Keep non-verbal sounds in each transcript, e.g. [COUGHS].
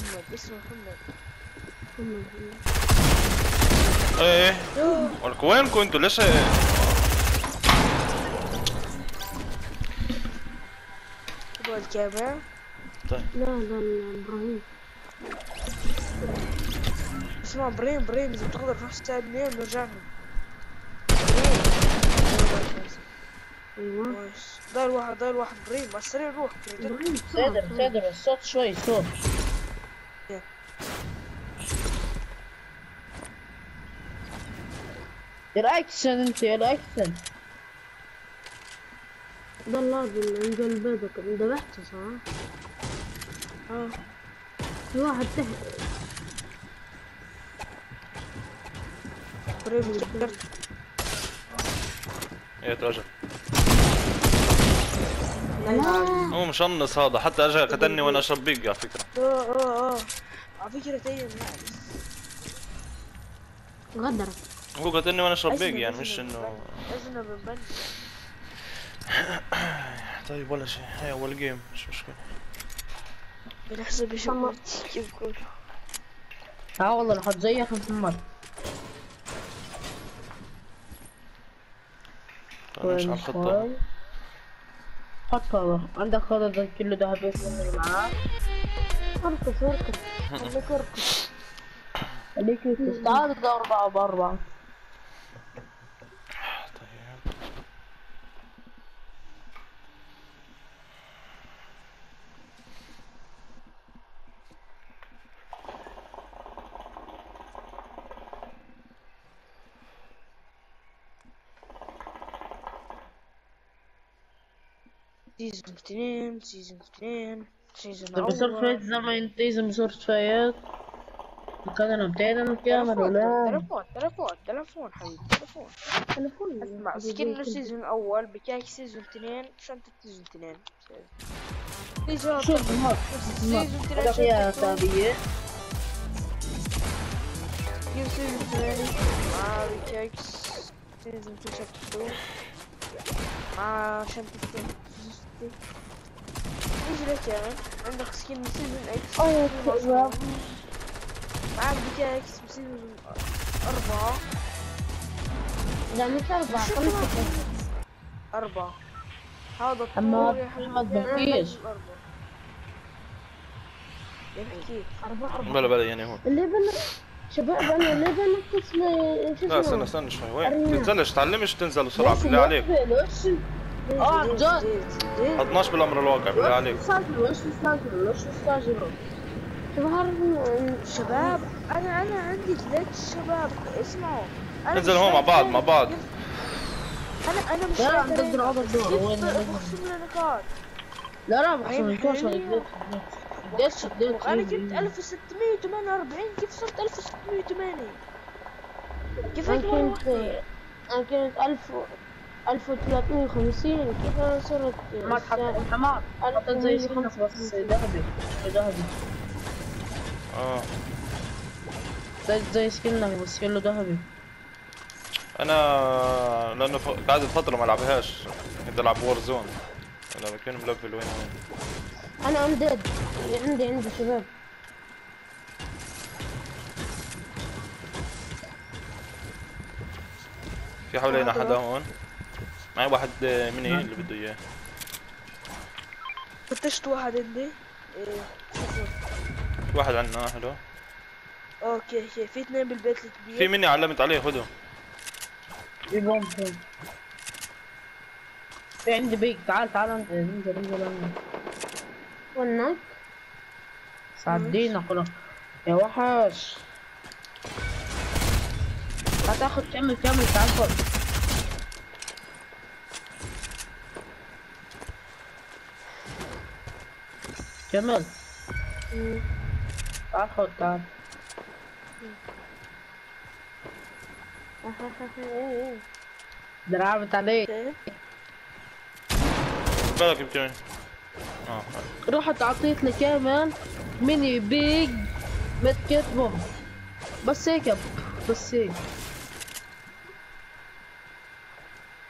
محمد اسمه محمد. محمد إيه ولك وينكم؟ أنتوا تبغى الكاميرا طيب. لا ده إبراهيم. اسمع إبراهيم إبراهيم إذا بتقدر تروح تساعدني ونرجع لهم أيوه. كويس ضايل واحد ضايل واحد إبراهيم على السريع روح. صدر صدر الصوت شوي صوت. الاكشن انت يا الاكشن ده اللاعب عند البيضة ذبحته صح؟ آه. في واحد تحت إبراهيم تذكرت إيه تراجع لا هو مشنص هذا حتى اجى قتلني وأنا أشرب big على فكرة. آه آه آه على فكرة team غدر. هو قتلني وأنا أشرب big يعني مش. إنه [COUGHS] طيب ولا شيء. هي أول game مش مشكلة. بنحسب كله آه والله لحد زيك محمد أنا مش على الخطة. حط هذا عندك ده كله ذهب اللي معاه أركض [LAUGHS] أركض. خليك أركض. خليك يركز. تعال ده أربعة بأربعة طيب سيزون اثنين سيزون اثنين سيزون طب اول زي ما ينتهي بصير فايت كان انا بدينا الكاميرا ولا تلفون تلفون تلفون حبيبي تلفون تلفون اسمع سكن سيزون اول بكاك سيزون اثنين شنطة سيزون اثنين سيزون سيزون شنطة تابية كيف سيزون ثاني مع بكاك سيزون تو شنطة مع شنطة يجي لك كمان عندك سكين سيزون إكس آه يا معك بكاكس بسيزون أربعة. لا مش أربعة خمسة أربعة. هذا يا محمد أربعة بلا بلا يعني هون. اللي شباب أنا اللي بنفس شو لا استنى اسمه؟ استنى شوي وين. تنزلش تعلمش تنزل بسرعة بالله عليك. آه جد 12 بالامر الواقع بالله عليك. ليش استاجروا ليش استاجروا شباب أنا أنا عندي ثلاث شباب اسمعوا. انزل مش هون مع بعض مع بعض. أنا أنا مش تقدر هذا الدور كيف وين بخصم نقاط لا لا حلوة. قديش قديش أنا جبت 1648 كيف صرت 1608 كيف هيك واحدة؟ كنت أنا كنت ألف ألف وثلاثمية وخمسين كيف أنا صرت ما تحط حمار حط زي سكنك بس ذهبي ذهبي آه. زي زي سكنك بس كله ذهبي أنا لأنه ف... قاعد فتره ما العبهاش كنت ألعب وور زون أنا بكون ملفل وين وين. أنا أمدد عندي عندي شباب. في حوالينا حدا هون؟ معي واحد مني اللي بده إياه. فتشت واحد عندي. في واحد عندنا حلو okay okay. في اثنين بالبيت الكبير. في مني علمت عليه خده يبون فين في عندي بيك. تعال تعال انزل انزل انزل. والنايت ساعدينا خلاص. يا وحش. هتاخد كمل كمل تعال فوق. كمل تعال خد تعال درعبت عليك. أوكي بالك يمكن آه. رحت عطيت لي كمان ميني بيج متكت بوم بس هيك بس هيك.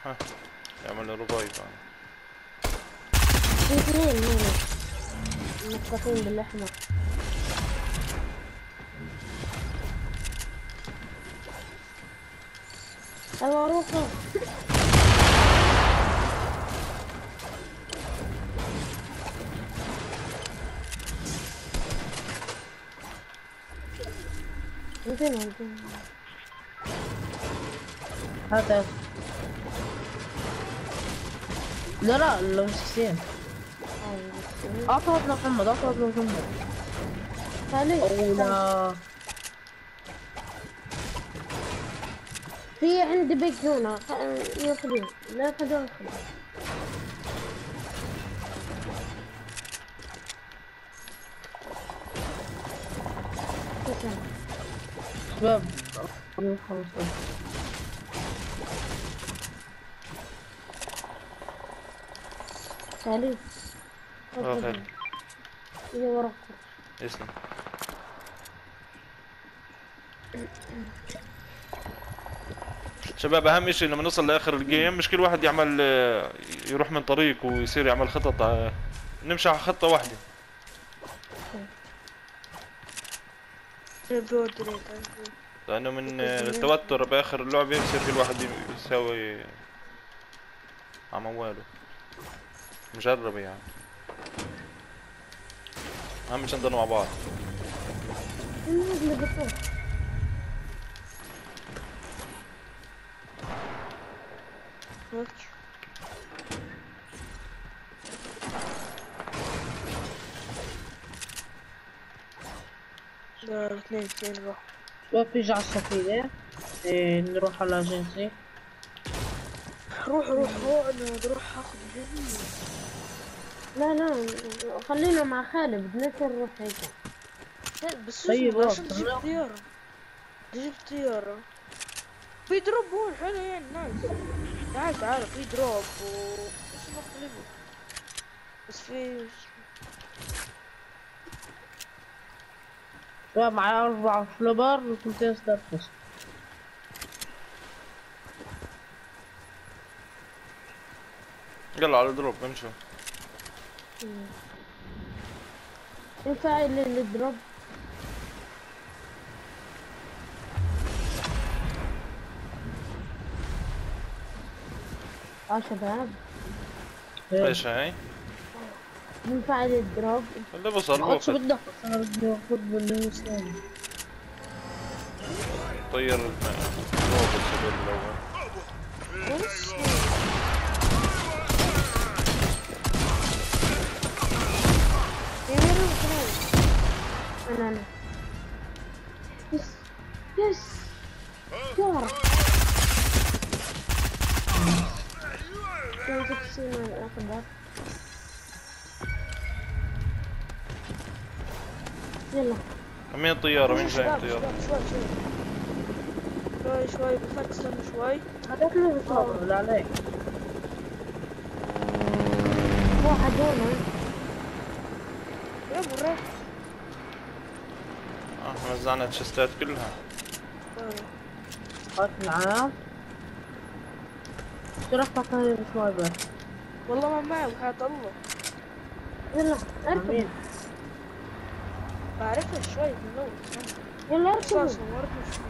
ها. يعمل اثنين هنا متفقين بالاحمر المعروفة ممكن ممكن هذا. لا لا لو شخصيا محمد اعطوا محمد خليك أولا. في عندي بيج هنا ياخذوه لا تسلم. شباب خلاص آه وراك. شباب أهم شيء لما نوصل لآخر ال game مش كل واحد يعمل يروح من طريق ويصير يعمل خطط آه، نمشي على ريبورد ريت لأنه من آه، التوتر بآخر اللعبة بصير كل واحد يساوي على مواله مجربة يعني. اهم شيء نضلوا مع بعض. اثنين اثنين روح شباب تيجي على السفينة إيه، نروح على الاجنسي روح روح روح أنا بروح اخذ جنبي لا لا خلينا مع خالد نسر نروح هيك. لا بس طيب، عشان تجيب. طيارة. تجيب طيارة. في drop هون حلو يعني nice. تعال تعال في drop و بس نقلبه بس في معي أربعة flopper وثنتين slurpfish يلا على drop امشوا. ينفع اللي اللي drop آه شباب إيش هاي؟ ينفع اللي دروب اللي اخذ بالانسان طير الروبوت السبيل الأول. أنا. أنا يس. يس تكسينا الاخضر يلا. مين الطيارة؟ مين جاي الطيارة؟ شوي شوي شوي. تستنى شوي هذاك اللي بيصاب لا عليك. واحد هنا. يا مرة إحنا وزعنا التشستات كلها هات معاه شو راح تعطيني ب sniper والله ما معي وحياة الله يلا اركب بعرفها شوي من الأول. يلا اركب صورتنا شوي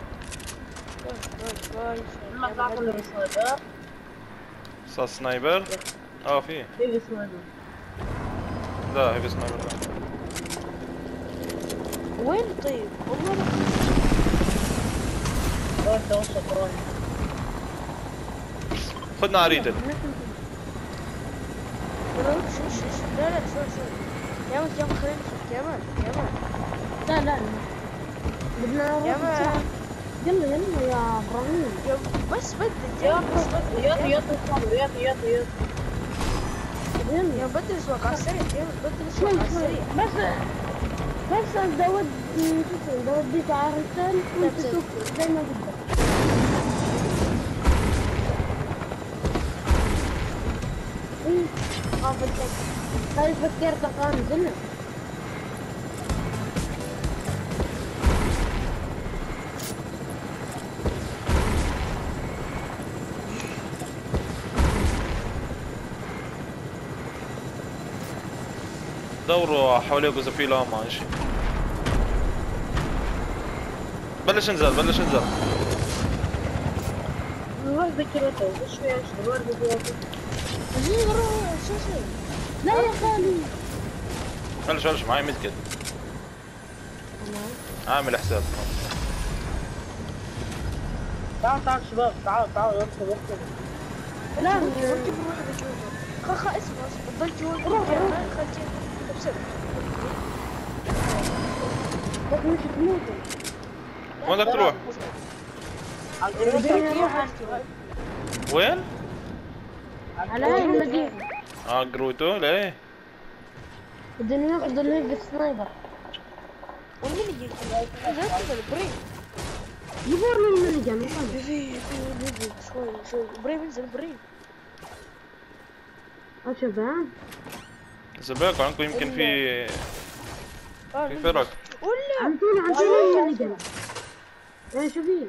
شوي شوي شوي ما تعطيني بسنايبر صار سنايبر؟ آه في في ب sniper لا هي sniper لا وين طيب؟ والله ما روح توسط روح خدنا عريدة لا شو شو شو لا لا شوي شوي يا مان يا مان خلينا نشوف. يا مان يا مان لا لا. بدنا يا مان نساعد. يلا يلا يا إبراهيم يا بس بدل يا بس بدل يلا يا يلا يلا يلا يلا يلا. يا بدل اسواق على السريع. يا بدل اسواق على السريع. بس. بس على الرسال وانت نفس شوف زي ما بدك إيه آه بدك هاي فكرت اقام زلمه دوروا حواليكم اذا في لاما شيء. بلش انزل بلش انزل. لا يا خالي. معلش معايا ميت كده. عامل حساب. تعال تعال شباب تعال تعال ادخل ادخل لا خا اسمع اسمع. ضل جوجل روح، روح. خلتين بسرعة بس مش تموتوا وين بدك تروح؟ وين؟ على هاي المدينة آه جروتو ليه؟ بدنا ناخذ الهيفي سنايبر ومين يجي نزلت كذا البريم جيبوا لي المنجم في في في نزل شوي شوي بريم انزل بريم يا شباب زباك عندكم يمكن في في. فرق ولا عندنا عندنا المنجم يا شوفي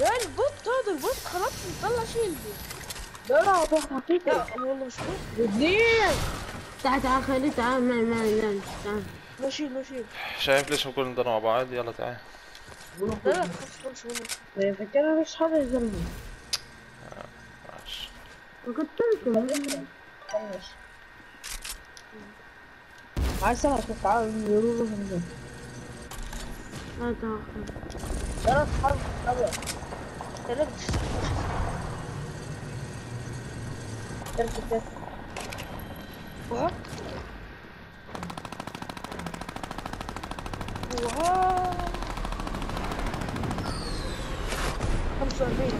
يا البوت هذا البوت خلاص طلع شيلدي لا واحد حقيقي يا والله مش بوت تعال تعال خلي تعال معي معي معي تعال لا شيل لا شيل شايف ليش بكون نضل مع بعض؟ يلا تعال. لا لا خلص والله فكرنا مش هذا يا زلمه ماشي. قتلتم عايز سنة تعال يروح نزل لا تاخذ ثلاث حرب أبيض ثلاث كيف وهك وها 45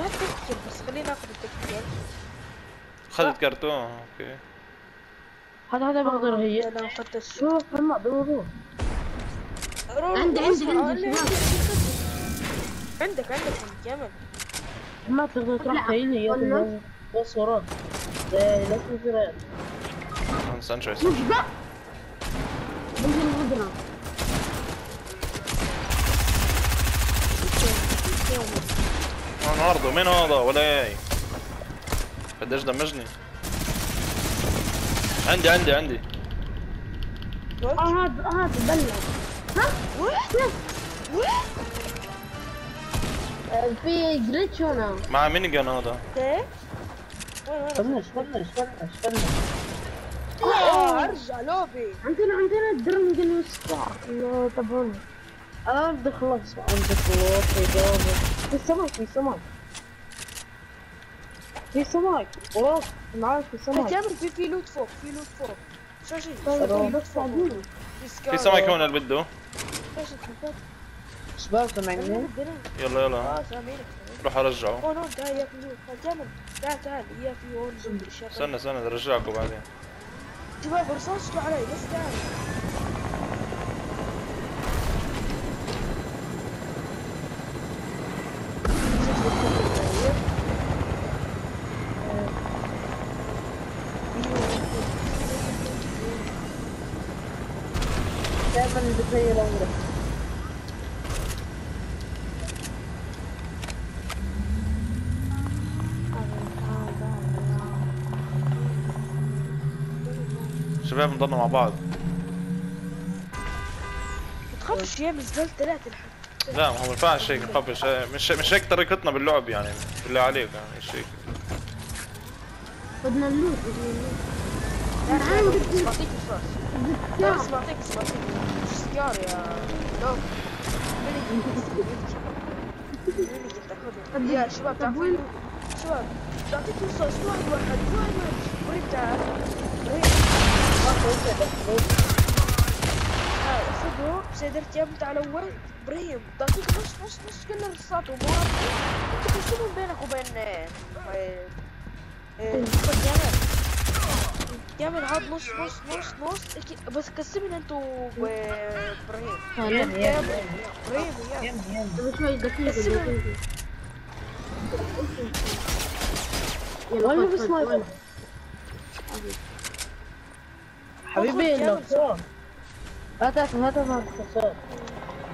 لا تفكر بس خلينا ناخذ التكتيك اخذت كرتون أوكي. هذا هذا بقدر هي. أنا أخذت شوف محمد روح روح عندي- عندي- عندي. شباب. عندك عندك جمل. ما تقدر تروح تهيني يا بس وراك. لا لا تنزل. مش بقى. بنزل الهدرة أنا عرضه. مين هذا؟ ولا إيه قديش دمجني؟ عندي عندي عندي. آه هذا هذا بلع آه، في جلتش هنا. مع مين جان هذا إيه فنش فنش فنش فنش أرجع لوبي. عندنا عندنا الدرنجل والسباع لا تبون أنا بدي خلص عندك في جوابه في سمك في سمك في سمك وراك معاك في سمك كامل في في لوت فوق في لوت فوق. شو شيء طيب، في طيب، لوت فوق. في سمك هون اللي بده. شباب سامعني يلا يلا. روح أرجعه. هون هون تعال يا في لوت كامل تعال تعال يا في هون استنى استنى بدي أرجعكم بعدين. شباب رصاصته علي بس تعال. شباب نضلنا مع بعض تخافش يا مزبلة ثلاثة الحق لا ما هو ما ينفعش هيك نخافش مش مش هيك طريقتنا باللعب يعني بالله عليك يعني مش هيك بدنا اللوت بدنا اللوت بس بعطيك رصاص لا بس بعطيك بس بعطيك مش سكار يا تاخذه يا شباب تعرفون شباب بعطيك رصاص واحد واحد واحد واحد وريك تعال تعال خذه سيدرت يا بنت على اول إبراهيم بعطيك نص نص نص كل الرصاصات ومرات تقسمهم بينك وبين جمال جمال هاد نص نص نص نص بس قسمنا أنتوا إبراهيم اسمع. دقيقة يلا خذ خذ حبيبي خذ جمل. لو هات هات هات هات خسارة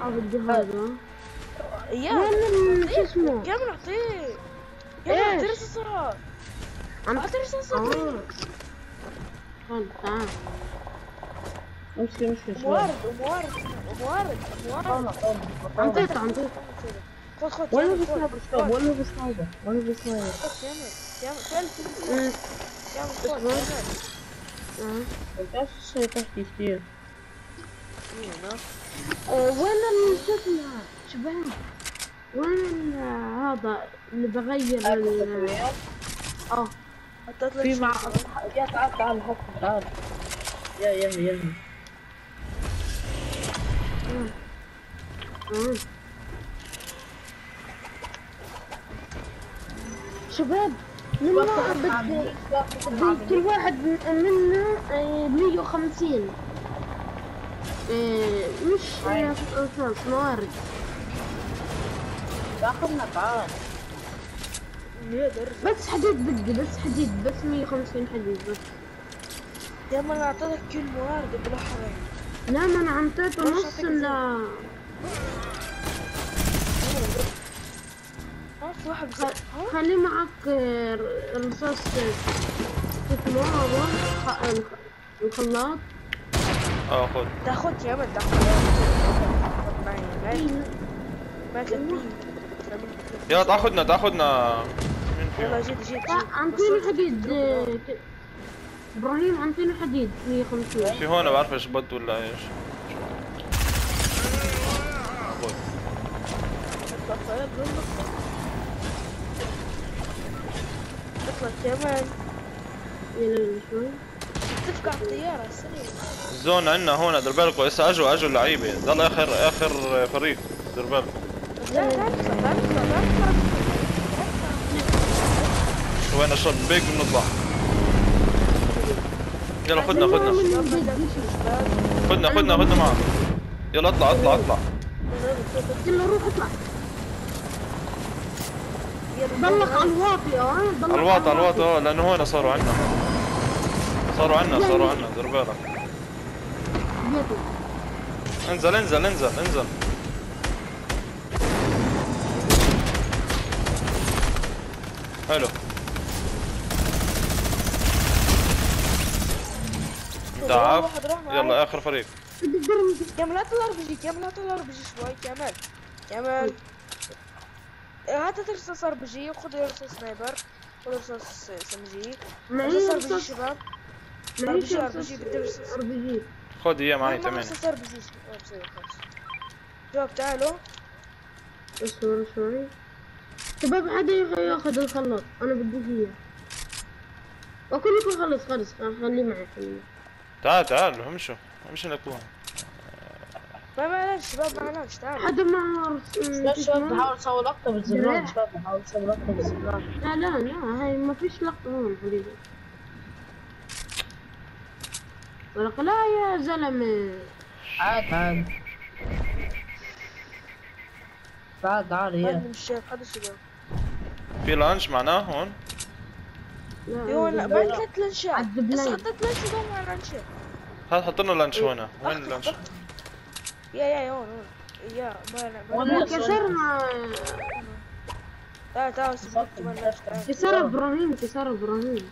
عبد الجهاد يا وين شو اسمه؟ جمال أعطيه. إيش؟ يا أعطيه رصاصات أنا أعطيه رصاصات آه. تعال تعال امشي امشي موارد وموارد وموارد وموارد عنطيته عنطيته خذ خذ ولا خذ. بسنايبر شباب ولا بسنايبر ولا بسنايبر خذ جامد جامد تعرف أمم. انت شو تحكي كثير وين اسمه شباب وين هذا اللي بغير ال آه في. مع يا تعال تعال حط تعال يا يا يا. شباب لما بدي بدي كل واحد منا آه، 150 آه، مش رصاص موارد تعال نقدر بس حديد بدي بس حديد بس 150 حديد بس يا ما أنا اعطيتك كل موارد بلا حرام لا ما أنا عمتيته مش نص لا واحد خلي معك آه، رصاص آه، خ- الخ- الخلاط. آه خذ تاخذ جامد تاخذ خذ معي معي ما كتبين يلا تاخذنا تاخذنا مين يلا جيت جيت بس- حديد آه، إبراهيم عمتيني حديد 150 في هون بعرف إيش بد ولا إيش. خذ الطيارة سريع الزون عندنا هون دير بالكم هسه أجوا أجوا اللعيبة. ضل آخر آخر فريق دير بالكم وين أشرب بيك بنطلع يلا خدنا خدنا. خدنا خدنا خدنا معك يلا اطلع اطلع اطلع. يلا روح اطلع. ضلك على الواطي آه ضلك ألواط ألواط. أه لأنه هون صاروا عنا. صاروا عنا صاروا عنا دير بالك. انزل انزل انزل انزل. حلو. معي. يلا آخر فريق. بدي الدرم كمل لا تطلع ربجي كمل لا تطلع ربجي شوي. كمل. كمل. هات رصاص ربجي وخذ رصاص سنايبر خذ رصاص سمجي. معي رصاص ربجي رصاص شباب. معي RPG رصاص بدي رصاص. RPG خذ اياه معي ما تمام. رصاص آه، بصير خلاص. شباب تعالوا. اصبر شوي شباب حدا ياخ- ياخذ الخلاط؟ أنا بدي اياه وكلكم خلص خلص. خليه معي خليه. تعال تعال امشوا امشوا لكوها ما معلش شباب معلش تعالوا حدا معه رص- لا شباب؟ بحاول أسوي لقطة بالزرار شباب بحاول أسوي لقطة بالزرار لا لا لا هاي ما فيش لقطة هون حبيبي. ولك لا يا زلمة. تعال تعال تعال تعال ما حدا شباب في لانش معناه هون؟ لا لا لا. باين ثلاث لانشات بس. حطيت لانش دول مع لانشات. هات حط لنا لانش هون؟ وين اللانش يا يا هون هون يا باين كسرنا. تعال تعال كسر إبراهيم كسر إبراهيم.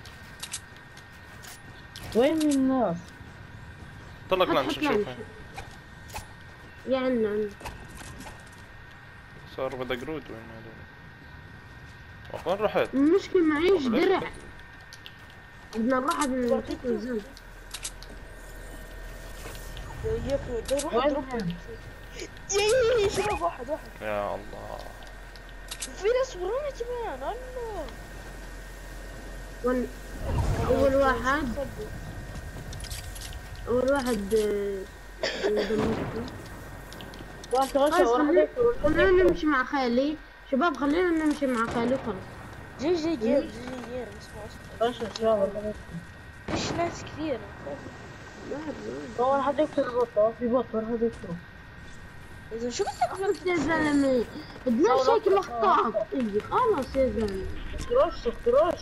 وين الناس؟ طلق لانش. يا عنا عنا. صار بدك رود وين هذول؟ وين رحت؟ المشكلة معيش؟ درع. بدنا نروح من الزن يا ده روح شباب واحد واحد يا الله في ناس ورانا كمان الله وال- أول واحد أول واحد آه،. وانت غشة خلينا نمشي مع خالي شباب خلينا نمشي مع خالي خلاص جي جي جي جي جي اسمع اسمع غشة شباب ورا هذيك. فيش ناس كثير ورا هذيك الغطا في ورا هذيك اذا شو بدك خلاص يا زلمة بدناش هيك لقطات إيه، خلاص يا تكتروش تكتروش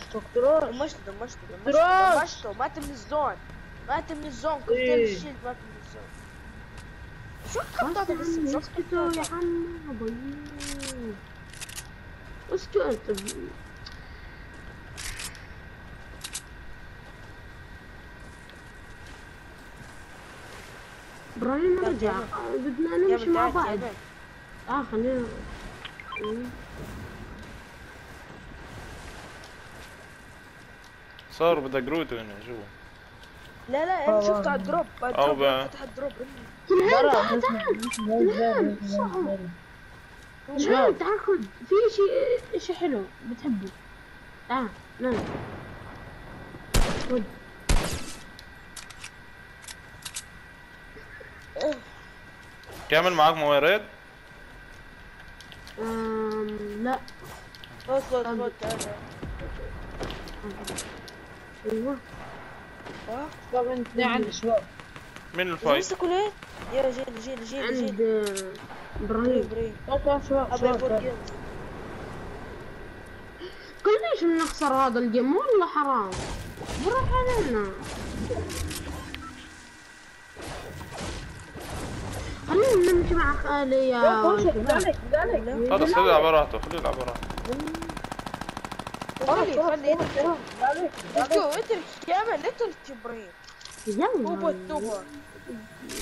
دمشته دمشته دراج. دمشته دمشته مات من الزون مات من الزون كنت. الشيلد مات من الزون شو لسه عمي شو اسكتوا يا الخطاط عم أبوي. اسكت إبراهيم رجع. بدنا نمشي مع بعض. آه خلينا. صار بدك جروتو هنا جوا لا لا أنا شفته على ال drop. ال drop بقى- فتح ال drop. تعال تعال تعال. تعال. خذ. في شيء شيء حلو. بتحبه. تعال نام خذ. كامل معك موارد لا. خذ تعال أيوه. آه شباب أنت عندي. شباب مين الفايت مسكوا ليه؟ يا جيل جيل جيل عند إبراهيم. شباب قل ليش بنخسر هذا الجيم؟ والله حرام. بروح علينا خلينا نمشي مع خالي يا خلص خليه يلعب براحته خليه يلعب براحته خلي جو ادرك كامل لا تلك إبراهيم توبة توبة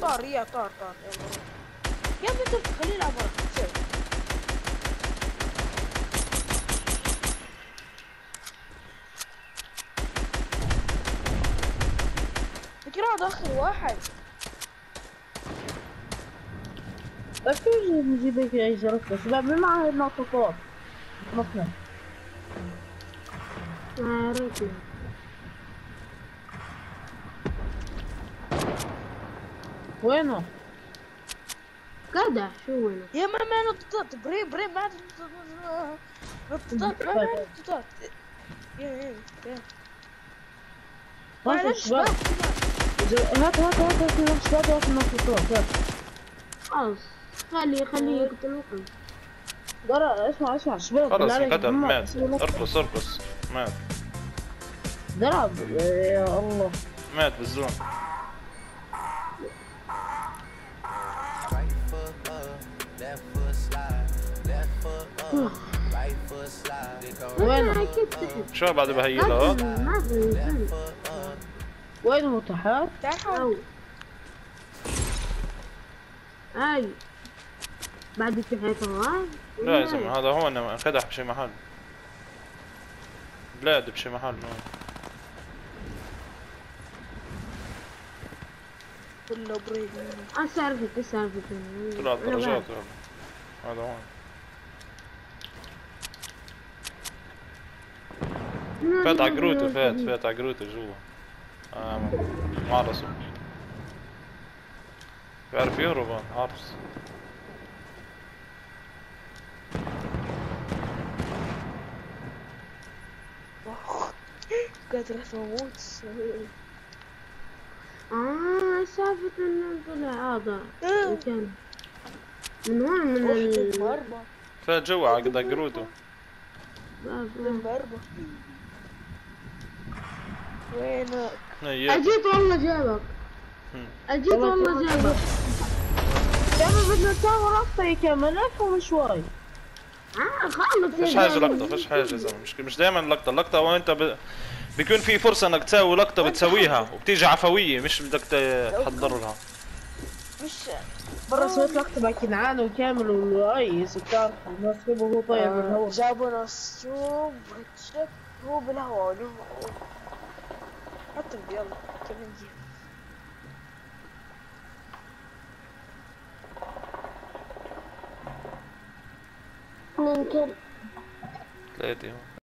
طار يا طار طار يا تلك خليه يلعب برا سوي. فكرة هذا اخر واحد بس كيف نجيب اي جرفة شباب مين معاه نقطة عرفنا وينه؟ قدح شو وينه يا ما ما نططات بريم بريم ما نططات ما ما نططات يا يا معلش شباب هات هات هات هات شباب هات هات خلاص خلي خليه. يقتلوكم درا اسمع اسمع. شباب خلص انقتل مات. ارقص ارقص مات. ضرب يا الله. مات بالزون. تحت شو بعد بهيلها up. وينه تحت؟ أو. أي. بعد في حيطان لا يا زلمة هذا هون انكدح بشي محل. بلاد بشي محل. هون. كله بريم إيش عرفت إيش عرفت طلع درجات هذا. هون فات على جروتو فات فات على جروتو جوا. آه معرصه بيعرف يهرب هون عرس قادر أموت آه سالفة إنه طلع هذا. آه. مكان من وين من رحت ال المربى فات جوا على قد جروتو باب. المربى وينك؟ هي أجيت والله جابك. أجيت والله جابك. شباب بدنا نساوي رابطة يا كامل. افهم شوي. آه خلص فيش حاجة لقطة فيش حاجة يا زلمة. مش مش دائما لقطة. اللقطة وانت ب... بيكون في فرصة إنك تساوي لقطة بتسويها وبتيجي عفوية مش بدك تحضر لها مش مرة سويت لقطة مع كنعان وكامل واي سكر الناس كيف هو طيب من الهواء جابوا نص شوف هتشك هو بالهواء حتى يلا كمل جيب. ممكن. ثلاثة